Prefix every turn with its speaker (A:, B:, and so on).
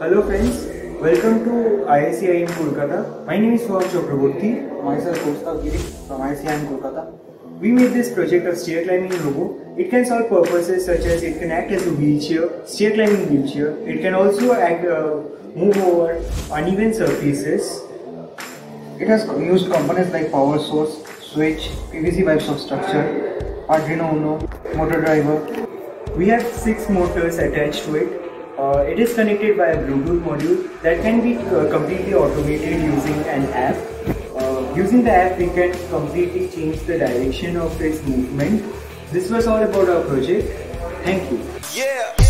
A: Hello friends, welcome to ISCI in Kolkata. My name is Fawad Chakraborty.
B: Myself Kaustav Giri from ICI in Kolkata.
A: We made this project of stair climbing robo. It can solve purposes such as it can act as a wheelchair, stair climbing wheelchair. It can also act, uh, move over uneven surfaces.
B: It has used components like power source, switch, PVC pipes of structure, Arduino Uno, motor driver.
A: We have six motors attached to it. Uh, it is connected by a Bluetooth module that can be uh, completely automated using an app. Uh, using the app, we can completely change the direction of its movement. This was all about our project. Thank you.
C: Yeah.